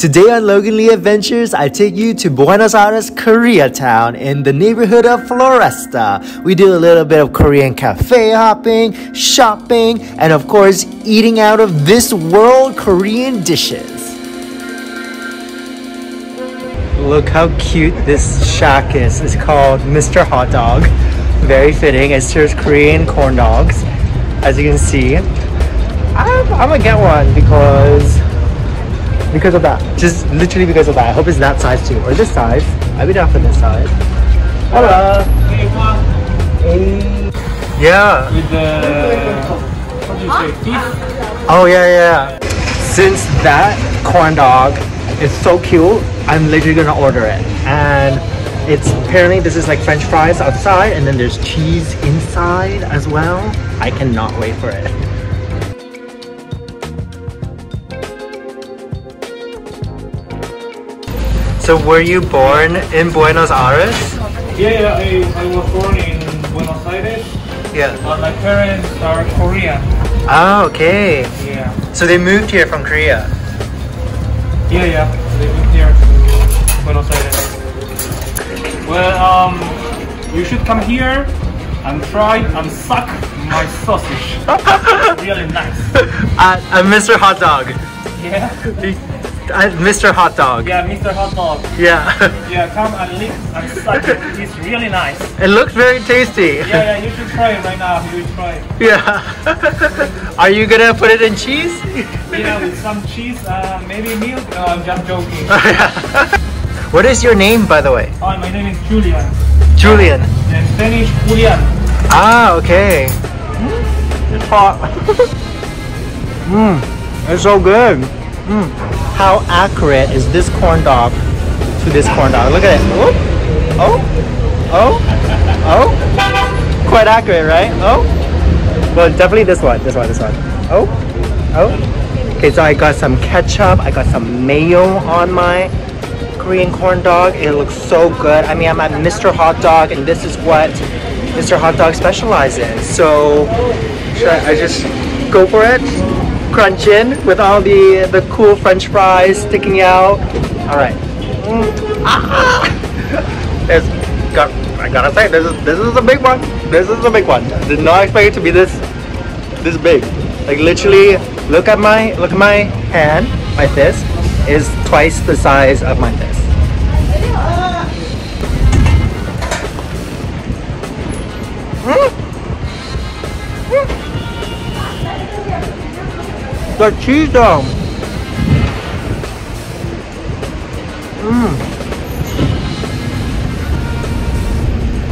Today on Logan Ly Adventures, I take you to Buenos Aires, Koreatown in the neighborhood of Floresta. We do a little bit of Korean cafe hopping, shopping, and of course, eating out of this world Korean dishes. Look how cute this shack is. It's called Mr. Hot Dog. Very fitting. It serves Korean corn dogs. As you can see, I'm, I'm gonna get one because because of that. Just literally because of that. I hope it's that size too, or this size. I'll be down for this size. Hello. Hey. Yeah. with the what do you say beef Oh yeah, yeah. yeah. Since that corn dog is so cute, I'm literally gonna order it. And it's apparently this is like French fries outside, and then there's cheese inside as well. I cannot wait for it. So were you born in Buenos Aires? yeah yeah I, I was born in Buenos Aires Yeah. but my parents are Korean Oh, okay. yeah So they moved here from Korea. yeah yeah they moved here to Buenos Aires well um you should come here and try and suck my sausage really nice Uh, uh, Mr. Hot Dog. yeah Mr. Hot Dog. yeah Mr. Hot Dog Yeah. yeah come and lick and suck it it's really nice it looks very tasty. yeah yeah you should try it right now you should try it Yeah. Are you gonna put it in cheese? Yeah, with some cheese, uh, maybe milk. No, I'm just joking. what is your name, by the way? Hi, my name is Julian. Julian. In Spanish, Julian. Ah, okay. It's hot. Mmm, it's so good. Mm. How accurate is this corn dog to this corn dog? Look at it. Oh, oh, oh, oh. Quite accurate, right? Oh. Well, definitely this one. This one. This one. Oh, oh. Okay, so I got some ketchup. I got some mayo on my Korean corn dog. It looks so good. I mean, I'm at Mr. Hot Dog, and this is what Mr. Hot Dog specializes in. So, should I, I just go for it? Crunch in with all the the cool French fries sticking out. All right. Mm. Ah! Got. I gotta say, this is this is a big one. This is a big one. Did not expect it to be this this big. Like literally, look at my look at my hand. My fist is twice the size of my fist. Mm. The cheese dome. Mmm.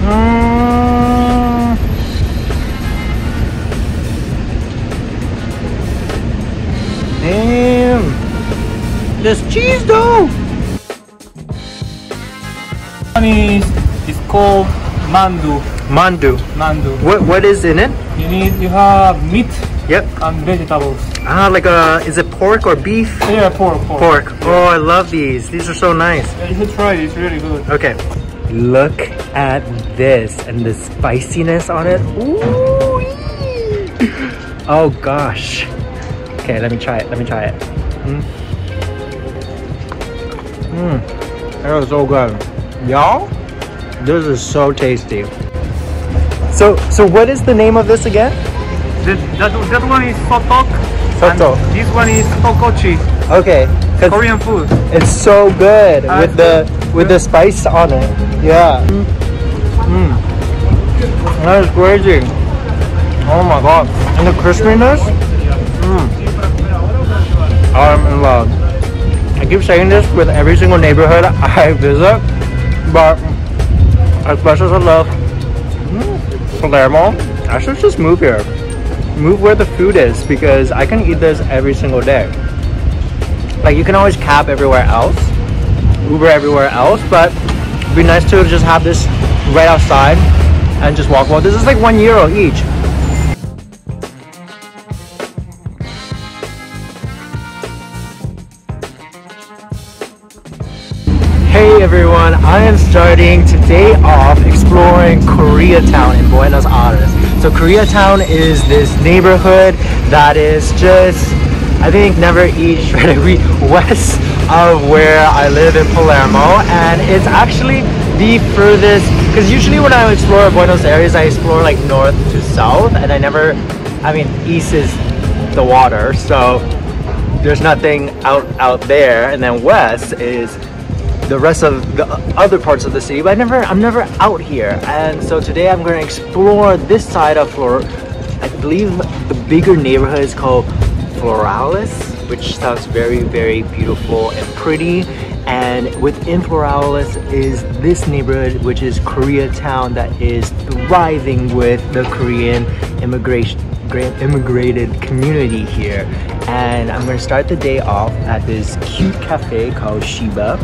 Mmm. Damn. This cheese dough. Is, is called mandu. Mandu. Mandu. What what is in it? You need, you have meat Yep. and vegetables. Ah, like a is it pork or beef? Yeah, pork, pork. Pork. Oh, I love these. These are so nice. Yeah, you should try it. It's really good. Okay. Look at this and the spiciness on it. Ooh. Oh gosh. Okay, let me try it. Let me try it. Mmm. Mmm. That was so good. Y'all, this is so tasty. So, so what is the name of this again? That, that, that one is sotok. And this one is tokochi. Okay. Korean food. It's so good Uh, with the with the spice on it. Yeah. Mm. That is crazy. Oh my god. And the crispiness. Mm. I'm in love. I keep saying this with every single neighborhood I visit, but as much as I love mm, Palermo, I should just move here. Move where the food is because I can eat this every single day. Like you can always cab everywhere else uber everywhere else but it'd be nice to just have this right outside and just walk well this is like one euro each. Hey everyone, I am starting today off exploring Koreatown in Buenos Aires. So Koreatown is this neighborhood that is just, I think, never east, right? We west of where I live in Palermo. And it's actually the furthest because usually when I explore Buenos Aires I explore like north to south. And I never I mean east is the water. So there's nothing out out there. And then west is the rest of the other parts of the city but I never I'm never out here. And so today I'm going to explore this side of Flor I believe the bigger neighborhood is called Floralis which sounds very very beautiful and pretty. And within Floralis is this neighborhood which is Koreatown that is thriving with the Korean immigration immigrated community here. And I'm gonna start the day off at this cute cafe called Shiba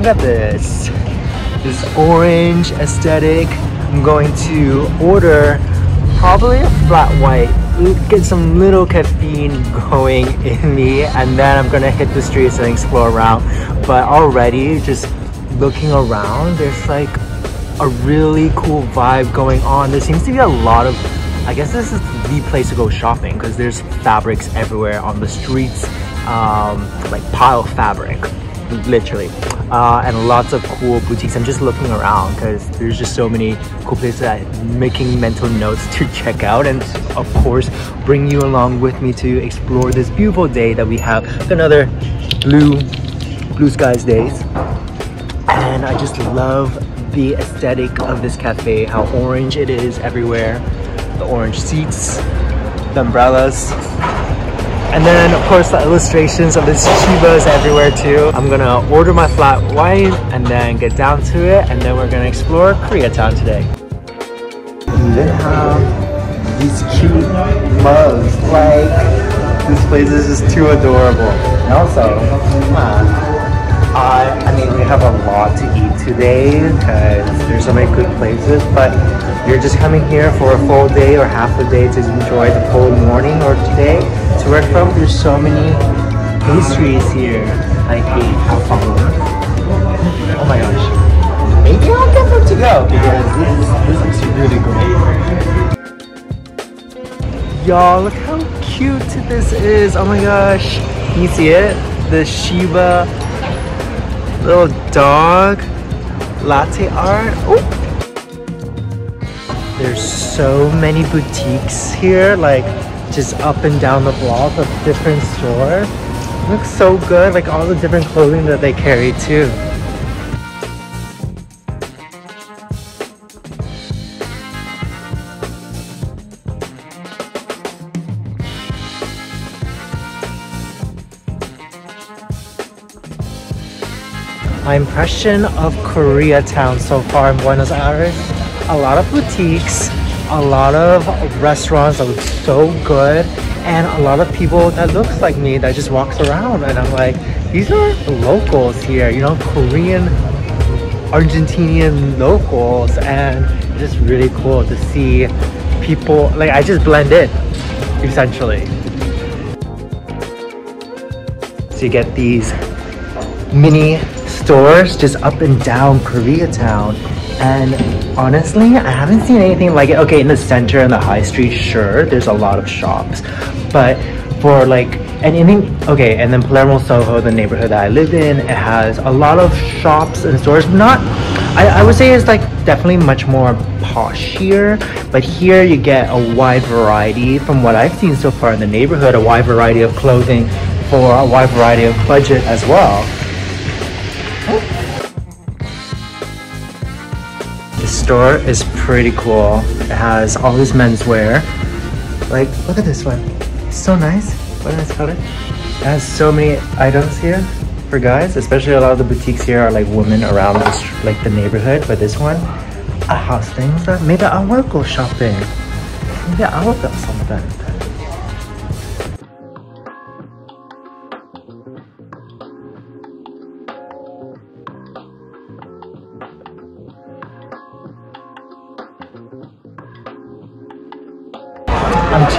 look at this. This orange aesthetic. I'm going to order probably a flat white get some little caffeine going in me and then I'm gonna hit the streets and explore around. But already just looking around there's like a really cool vibe going on. There seems to be a lot of I guess this is the place to go shopping because there's fabrics everywhere on the streets um, like pile fabric literally uh, and lots of cool boutiques. I'm just looking around because there's just so many cool places that I'm making mental notes to check out and of course bring you along with me to explore this beautiful day that we have. Another blue blue skies days. And i just love the aesthetic of this cafe how orange it is everywhere. The orange seats the umbrellas and then of course the illustrations of these Shibas everywhere too. I'm gonna order my flat white and then get down to it and then we're gonna explore Koreatown today. They have these cute mugs, like this place is just too adorable. And also. I, I mean, we have a lot to eat today because there's so many good places, but you're just coming here for a full day or half a day to enjoy the whole morning or today to work from. There's so many pastries here. I hate alfalfa. Oh my gosh. Maybe I'll get them to go because this, this looks really great. Y'all, look how cute this is. Oh my gosh. Can you see it? The Shiba little dog latte art. Oh. There's so many boutiques here. Like just up and down the block of different stores. looks so good, like all the different clothing that they carry too. My impression of Koreatown so far in Buenos Aires, a lot of boutiques, a lot of restaurants that look so good and a lot of people that looks like me that just walks around and I'm like these are locals here you know Korean Argentinian locals and it's just really cool to see people like I just blend in essentially. So you get these mini stores just up and down Koreatown and honestly i haven't seen anything like it. Okay in the center and the high street sure there's a lot of shops. But for like anything okay and then palermo soho the neighborhood that i live in it has a lot of shops and stores. Not I, I would say it's like definitely much more posh here but here you get a wide variety from what i've seen so far in the neighborhood a wide variety of clothing for a wide variety of budget as well store is pretty cool. It has all this menswear. Like, look at this one. It's so nice. What is it called? It has so many items here for guys, especially a lot of the boutiques here are like women around this, like the neighborhood, but this one, a house things maybe I will go shopping. Maybe I will get something.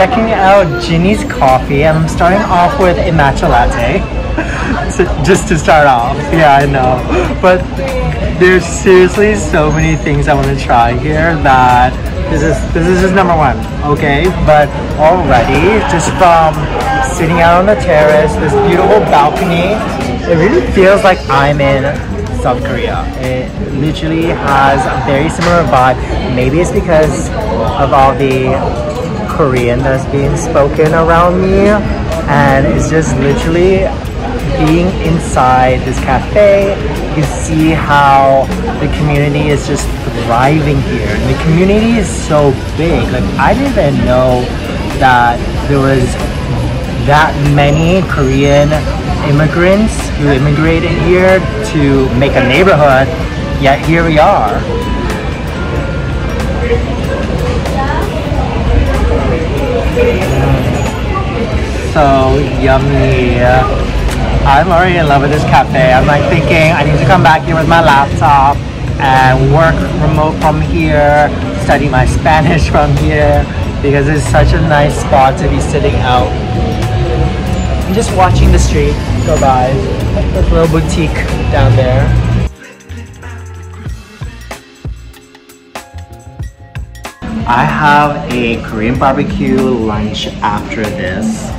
Checking out Ginny's Coffee. I'm starting off with a matcha latte. so just to start off. Yeah, I know. But there's seriously so many things I want to try here that this is this is just number one, okay? But already, just from sitting out on the terrace, this beautiful balcony, It really feels like I'm in South Korea. It literally has a very similar vibe. Maybe it's because of all the Korean that's being spoken around me, and it's just literally being inside this cafe. You see how the community is just thriving here, and the community is so big. Like I didn't even know that there was that many Korean immigrants who immigrated here to make a neighborhood, yet here we are. So yummy. Uh, I'm already in love with this cafe. I'm like thinking I need to come back here with my laptop and work remote from here, study my Spanish from here because it's such a nice spot to be sitting out and just watching the street go by. This little boutique down there. I have a Korean barbecue lunch after this.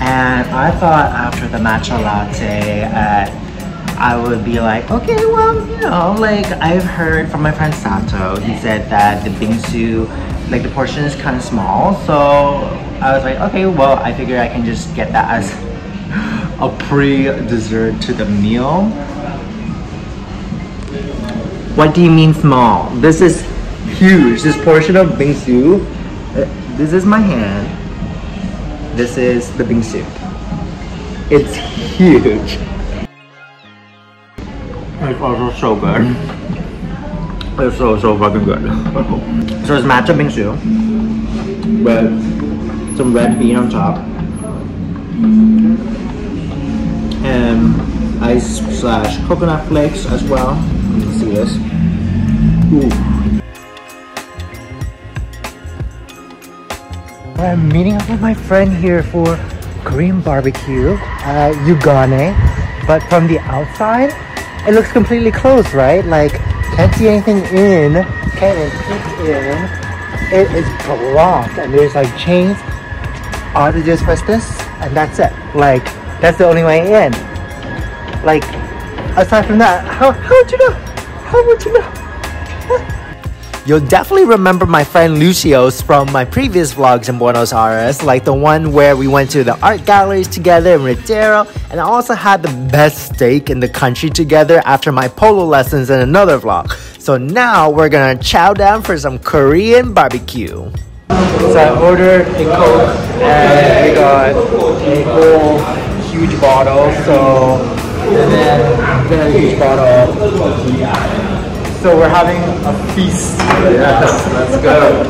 And I thought after the matcha latte, uh, I would be like, okay, well, you know, like I've heard from my friend Sato, he said that the bingsu, like the portion is kind of small. So I was like, okay, well, I figure I can just get that as a pre-dessert to the meal. What do you mean small? This is huge. This portion of bingsu, uh, this is my hand. This is the bingsu. It's huge. It's also so good. It's so, so fucking good. so it's matcha bingsu with some red bean on top. And ice slash coconut flakes as well. You can see this. Ooh. I'm meeting up with my friend here for Korean barbecue, uh, Yugane. But from the outside, it looks completely closed, right? Like, can't see anything in, can't even peek in. It is blocked, and there's like chains. All to just press this, and that's it. Like, that's the only way in. Like, aside from that, how, how would you know? How would you know? You'll definitely remember my friend Lucio's from my previous vlogs in Buenos Aires, like the one where we went to the art galleries together in Retiro, and I also had the best steak in the country together after my polo lessons in another vlog. So now we're gonna chow down for some Korean barbecue. So I ordered a Coke and we got a whole huge bottle, so and then, a huge bottle. So we're having a feast. Yes, let's go.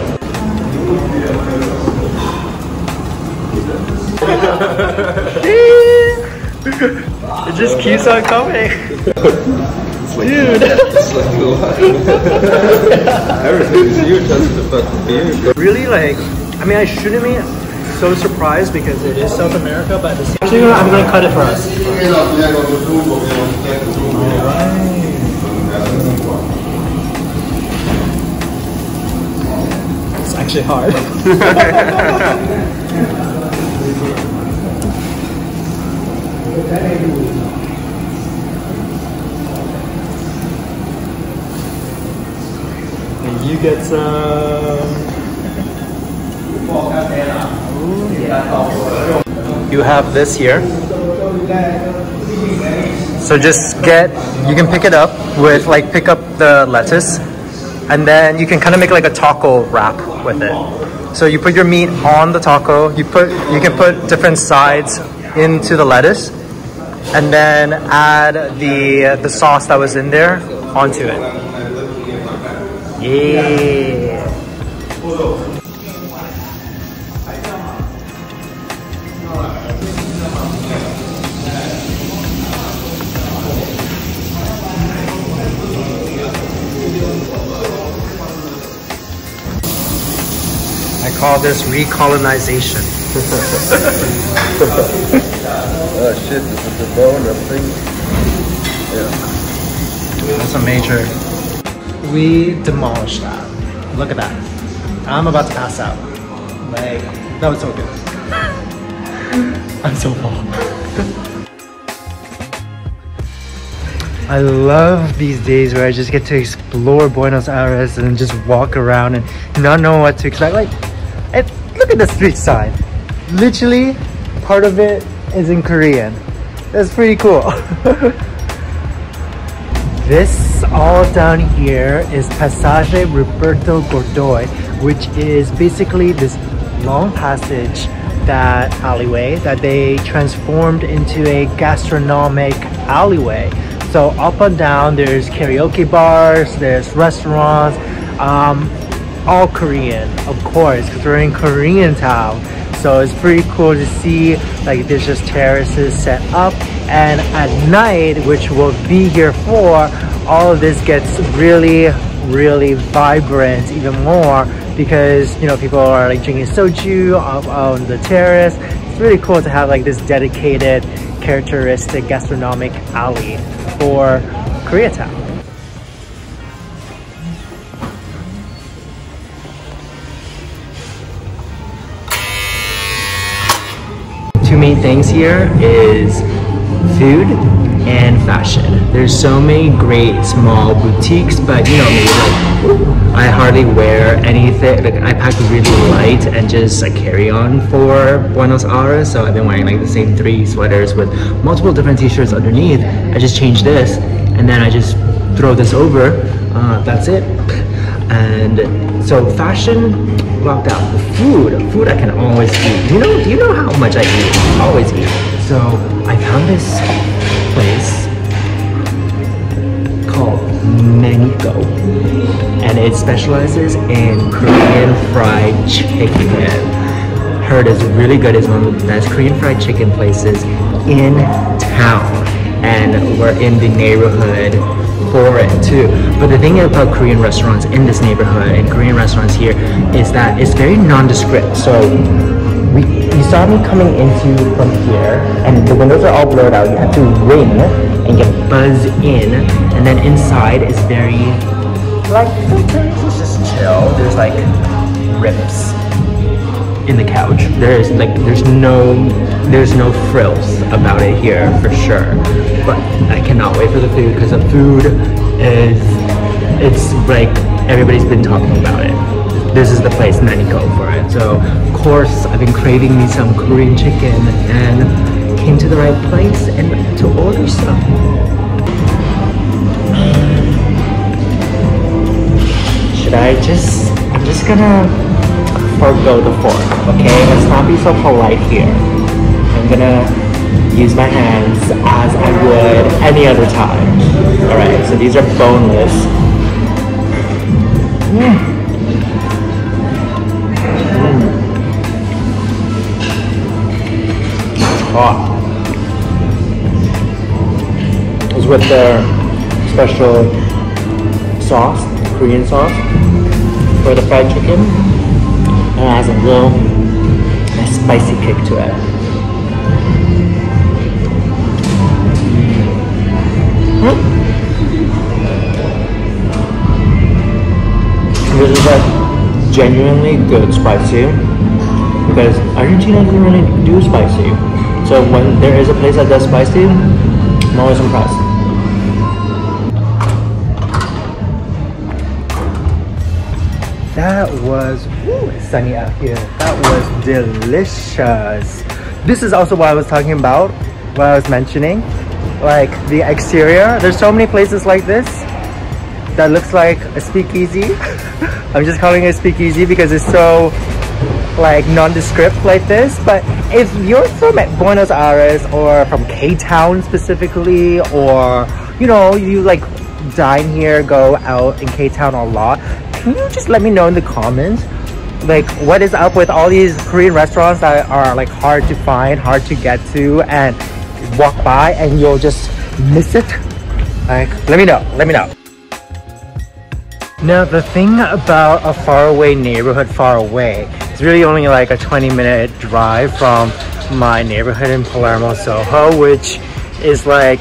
It just keeps on coming. Dude. It's like a lot. Everything's you, just the fucking beer. Really, like, I mean, I shouldn't be so surprised because it is South America, but at the same Actually, I'm gonna cut it for us. Actually hard. and you get some. You have this here. So just get, you can pick it up with like, pick up the lettuce and then you can kind of make like a taco wrap with it. So you put your meat on the taco, you put, you can put different sides into the lettuce and then add the, the sauce that was in there onto it. Yeah. Call this recolonization. Oh shit, this is the bone and everything. Yeah. That's a major. We demolished that. Look at that. I'm about to pass out. Like, that was so good. I'm so full. I love these days where I just get to explore Buenos Aires and just walk around and not know what to expect. Like, look at the street sign. Literally, part of it is in Korean. That's pretty cool. this all down here is Passage Ruperto Godoy, which is basically this long passage that alleyway that they transformed into a gastronomic alleyway so up and down, there's karaoke bars, there's restaurants, um, all Korean, of course, because we're in Korean town. So it's pretty cool to see like there's just terraces set up and at night, which we'll be here for, all of this gets really, really vibrant even more because you know people are like drinking soju on the terrace. It's really cool to have like this dedicated characteristic gastronomic alley for Koreatown. Main things here is food and fashion. There's so many great small boutiques, but you know me, like I hardly wear anything. Like I pack really light and just a carry on for Buenos Aires. So I've been wearing like the same three sweaters with multiple different t-shirts underneath. I just change this and then I just throw this over. Uh, that's it. And so fashion locked out. Food, food I can always eat. You know? Do you know how much I eat? Always eat. So I found this place called Maniko and it specializes in Korean fried chicken. Heard is really good. It's one of the best Korean fried chicken places in town and we're in the neighborhood for it too. But the thing about Korean restaurants in this neighborhood and Korean restaurants here is that it's very nondescript. So we, you saw me coming into from here and the windows are all blurred out. You have to ring and get buzz in and then inside is very like it's just chill. There's like rips in the couch. There's like there's no there's no frills about it here for sure. But I cannot wait for the food because the food is it's like everybody's been talking about it this is the place Maniko for it. So of course I've been craving me some Korean chicken and came to the right place and to order some. Should I just, I'm just gonna forego the fork, okay? Let's not be so polite here. Gonna use my hands as I would any other time. Alright, so these are boneless. Mm. hot. It's with their special sauce, Korean sauce, for the fried chicken. And it has a little a spicy kick to it. Mm-hmm. This is like genuinely good spicy because Argentina doesn't really do spicy. So when there is a place that does spicy, I'm always impressed. That was woo, sunny out here. That was delicious. This is also what I was talking about, what I was mentioning. Like the exterior, there's so many places like this that looks like a speakeasy. I'm just calling it speakeasy because it's so like nondescript like this but if you're from Buenos Aires or from K-Town specifically or you know you like dine here go out in K-Town a lot can you just let me know in the comments like what is up with all these Korean restaurants that are like hard to find hard to get to and walk by and you'll just miss it like let me know let me know now the thing about a faraway neighborhood far away it's really only like a 20 minute drive from my neighborhood in Palermo, Soho, which is like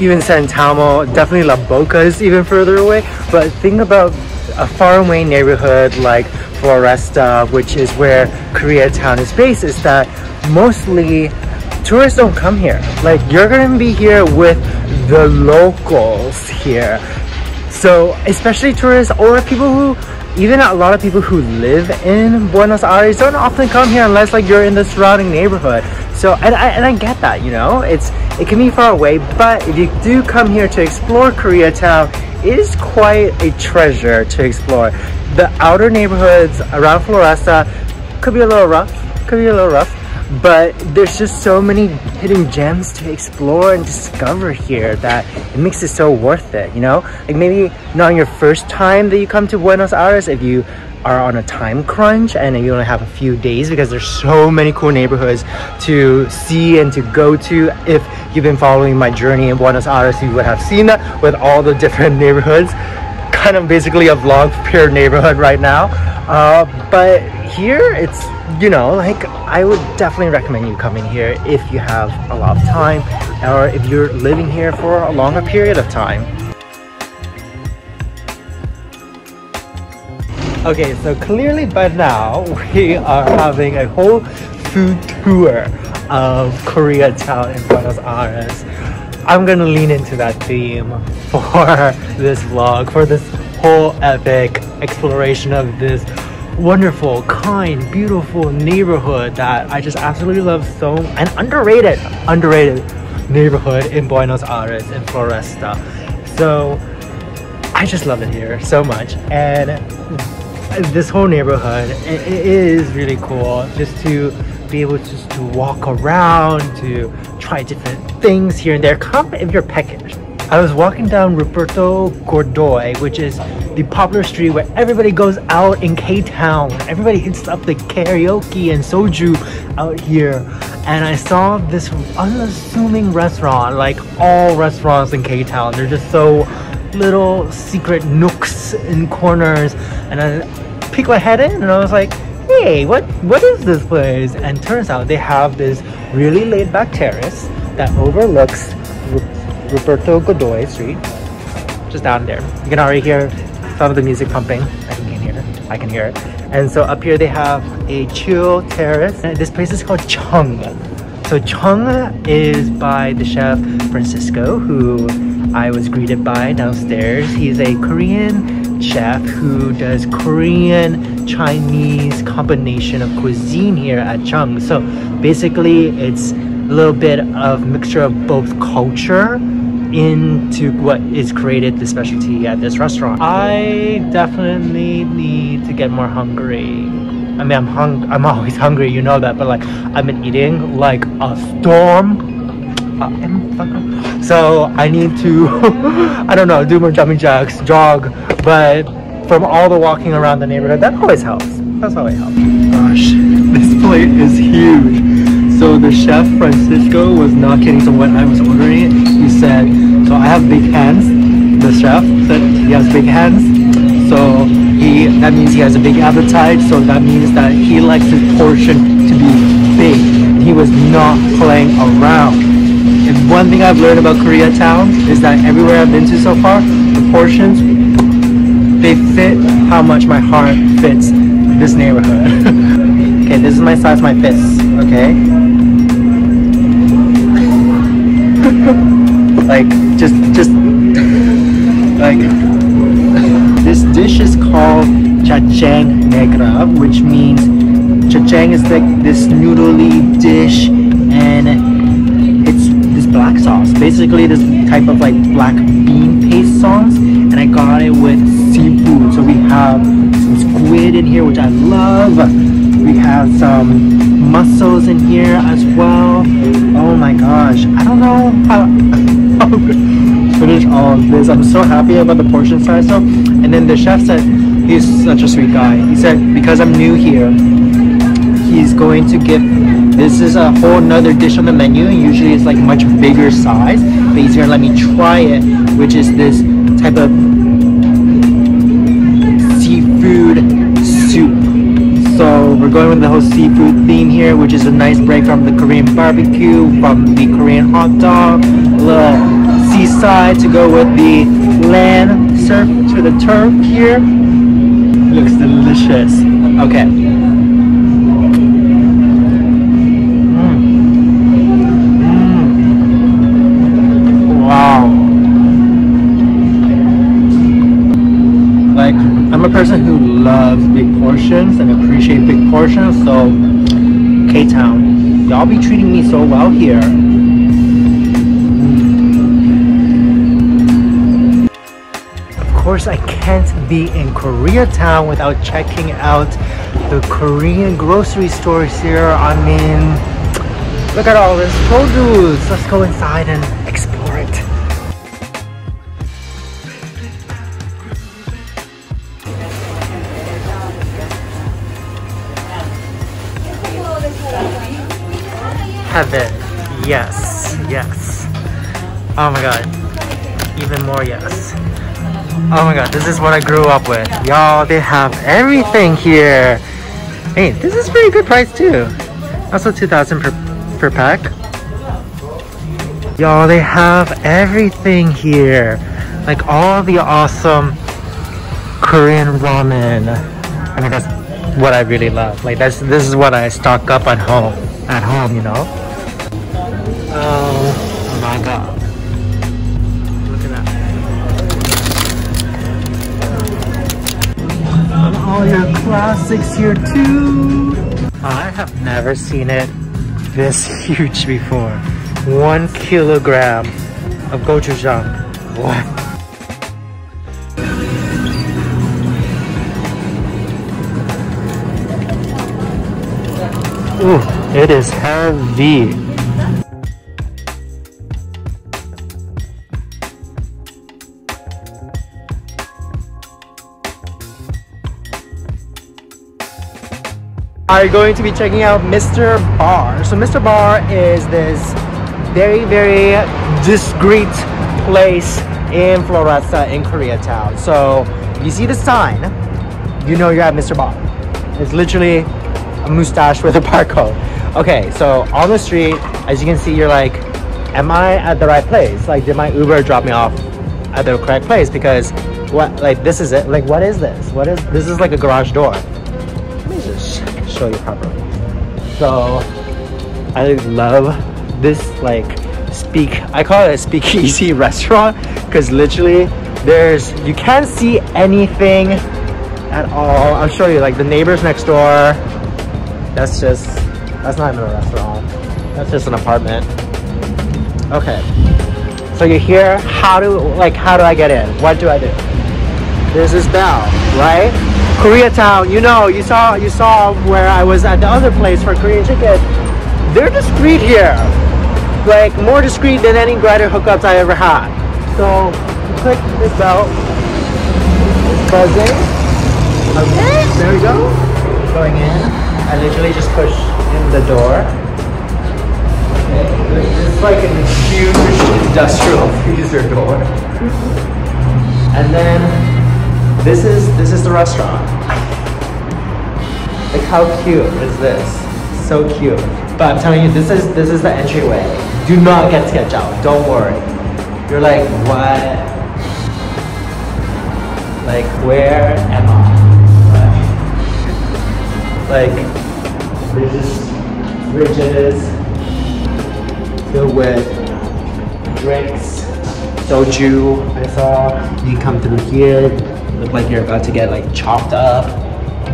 even San Telmo, definitely La Boca is even further away. But think about a faraway neighborhood like Floresta, which is where Koreatown is based, is that mostly tourists don't come here. Like you're gonna be here with the locals here. So especially tourists or people who even a lot of people who live in Buenos Aires don't often come here unless like you're in the surrounding neighborhood. So and I, and I get that, you know, it's it can be far away, but if you do come here to explore Koreatown, it is quite a treasure to explore. The outer neighborhoods around Floresta could be a little rough, could be a little rough, but there's just so many hidden gems to explore and discover here that it makes it so worth it you know? Like maybe not your first time that you come to buenos aires if you are on a time crunch and you only have a few days because there's so many cool neighborhoods to see and to go to. If you've been following my journey in buenos aires you would have seen that with all the different neighborhoods. Kind of basically a vlog pure neighborhood right now. Uh, but here it's you know like i would definitely recommend you coming here if you have a lot of time or if you're living here for a longer period of time. Okay so clearly by now we are having a whole food tour of koreatown in buenos aires. I'm gonna lean into that theme for this vlog for this whole epic exploration of this wonderful, kind, beautiful neighborhood that I just absolutely love so and underrated, underrated neighborhood in Buenos Aires in Floresta. So I just love it here so much and this whole neighborhood it, it is really cool just to be able just to walk around to try different things here and there come if you're peckish I was walking down Ruperto Godoy, which is the popular street where everybody goes out in K-Town. Everybody hits up the karaoke and soju out here. And I saw this unassuming restaurant, like all restaurants in K-Town. They're just so little secret nooks and corners. And I peeked my head in and I was like, hey, what what is this place? And turns out they have this really laid back terrace that overlooks Ruperto Godoy Street, just down there. You can already hear some of the music pumping. I can hear, I can hear it. And so up here they have a chill terrace. And this place is called Chung. So Chung is by the chef Francisco, who I was greeted by downstairs. He's a Korean chef who does Korean Chinese combination of cuisine here at Chung. So basically it's a little bit of mixture of both culture into what is created the specialty at this restaurant. I definitely need to get more hungry. I mean, I'm hung. I'm always hungry, you know that. But like, I've been eating like a storm. Uh, so I need to, I don't know, do more jumping jacks, jog. But from all the walking around the neighborhood, that always helps. That's always helps. Gosh, this plate is huge. So the chef Francisco was not kidding. So when I was ordering said, "So I have big hands." The chef said he has big hands, so he that means he has a big appetite. So that means that he likes his portion to be big. He was not playing around. And one thing I've learned about Koreatown is that everywhere I've been to so far, the portions they fit how much my heart fits this neighborhood. okay, this is my size, my fist. Okay, like just just like this dish is called chacheng negra which means chacheng is like this noodly dish and it's this black sauce. Basically this type of like black bean paste sauce and I got it with seafood. So we have some squid in here which I love. We have some mussels in here as well. Oh my gosh. I don't know how finish all of this. I'm so happy about the portion size though. And then the chef said, he's such a sweet guy. He said, because I'm new here, he's going to give, this is a whole nother dish on the menu. Usually it's like much bigger size, but he's gonna let me try it, which is this type of we're going with the whole seafood theme here, which is a nice break from the Korean barbecue, from the Korean hot dog, the seaside to go with the land surf to the turf here. Looks delicious. Okay. Mm. person who loves big portions and portions. So K-Town, y'all be treating me so well here. Of course, I can't be in Koreatown without checking out the Korean grocery stores here. I mean, look at all this produce. Let's go inside and Heaven. Yes. Yes. Oh my god. Even more yes. Oh my god, this is what I grew up with. Y'all, they have everything here. Hey, this is pretty good price too. Also 2000 per, per pack. Y'all, they have everything here. Like all the awesome Korean ramen. I mean, that's what I really love. Like that's this is what I stock up at home. At home, you know. Oh my god. Look at that. And all your classics here too. I have never seen it this huge before. One kilogram of gochujang. What? Ooh, it is heavy. Are going to be checking out Mr. Bar. So Mr. Bar is this very, very discreet place in Floresta in Koreatown. So you see the sign, you know you're at Mr. Bar. It's literally a mustache with a barcode. Okay, so on the street, as you can see, you're like, am I at the right place? Like, did my Uber drop me off at the correct place? Because what, like, this is it. Like, what is this? What is, this is like a garage door. Show you properly. So, I love this, like, speak, I call it a speakeasy restaurant because literally there's, you can't see anything at all. I'll show you, like, the neighbors next door. That's just, that's not even a restaurant. That's just an apartment. Okay. So you're here, how do, like, how do I get in? What do I do? There's this bell, right? Koreatown, you know, you saw, you saw where I was at the other place for Korean chicken. They're discreet here. Like, more discreet than any Grindr hookups I ever had. So, click this bell. It's buzzing. Okay, there we go. Going in. I literally just push in the door. Okay, it's like a huge industrial freezer door. And then this is this is the restaurant. Like how cute is this? So cute. But I'm telling you, this is this is the entryway. Do not get sketch out. Don't worry. You're like, what? Like, where am I? Like, there's just fridges filled with drinks, soju. I saw you come through here, look like you're about to get like chopped up.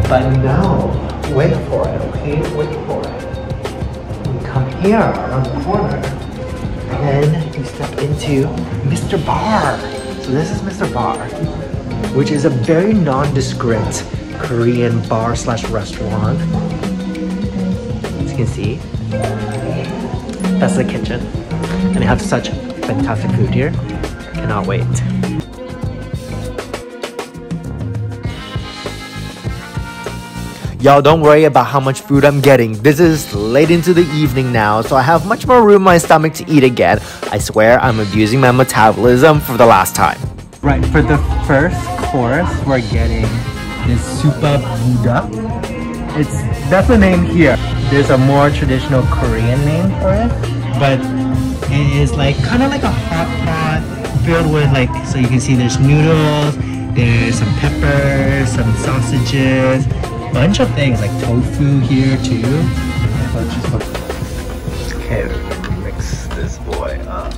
But no, wait for it, okay? Wait for it. You come here around the corner, and then you step into Mr. Bar. So this is Mr. Bar, which is a very nondescript Korean bar slash restaurant. As you can see, that's the kitchen. And they have such fantastic food here. Cannot wait. Y'all don't worry about how much food I'm getting. This is late into the evening now, so I have much more room in my stomach to eat again. I swear I'm abusing my metabolism for the last time. Right, for the first course, we're getting this Supa Buddha. It's that's the name here. There's a more traditional Korean name for it, but it is like kind of like a hot pot filled with like so you can see there's noodles, there's some peppers, some sausages, bunch of things like tofu here too. Okay, mix this boy up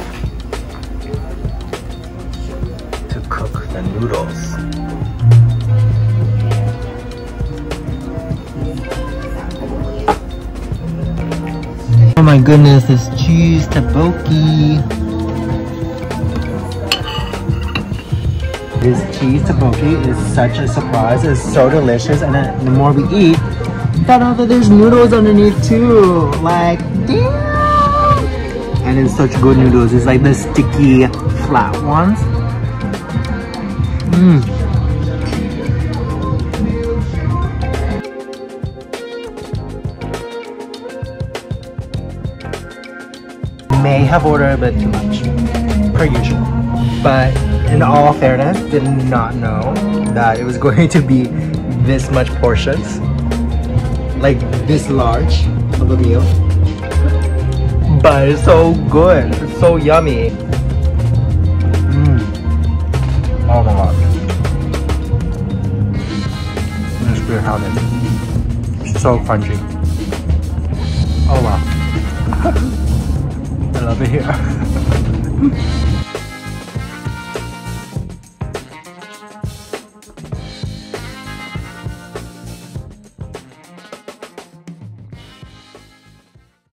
to cook the noodles. Oh my goodness, this cheese taboki. This cheese tteokbokki is such a surprise. It's so delicious, and then the more we eat, found out that there's noodles underneath too. Like, damn! And it's such good noodles. It's like the sticky, flat ones. Mmm. may have ordered a bit too much, per usual. But in all fairness, did not know that it was going to be this much portions. Like this large of a meal. But it's so good. It's so yummy. Oh my god. This beer helmet. So crunchy. Oh wow. I love it here.